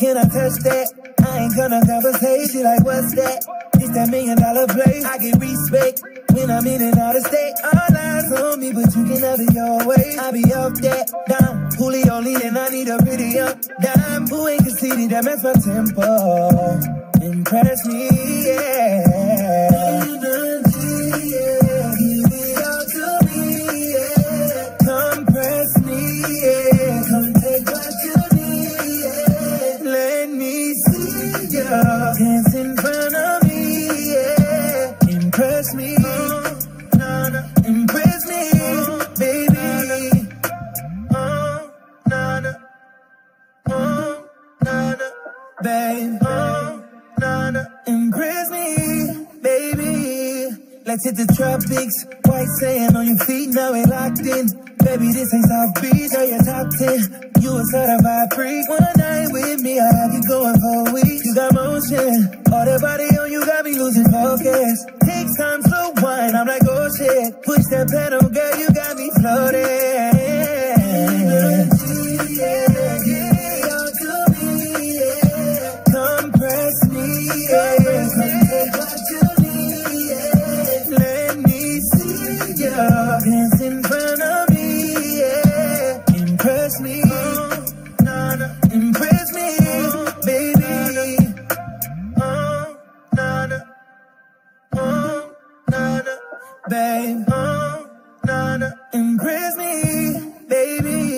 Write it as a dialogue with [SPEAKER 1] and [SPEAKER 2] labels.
[SPEAKER 1] Can I touch that? I ain't gonna conversate. She like, what's that? It's that million dollar place. I get respect when I'm in and out of state. All eyes on me, but you can have it your way. I be off that down. Julio and I need a pretty young dime. Who ain't conceited? That makes my tempo. Impress me, yeah. Compress me, yeah. Dance in front of me, yeah. Impress me, nana, impress me, baby. Oh, na na, oh, na na, babe. Oh, na na, impress me, baby. Let's hit the tropics. White sand on your feet, now we locked in. Baby, this ain't South Beach, are your top 10. You a certified freak. One Got all that body on you got me losing focus. Takes time, to wine, I'm like, oh shit. Push that pedal, girl, you got me floating. Yeah Let me see ya dance in front of me, yeah. Me, babe. Oh, na na, impress me, baby.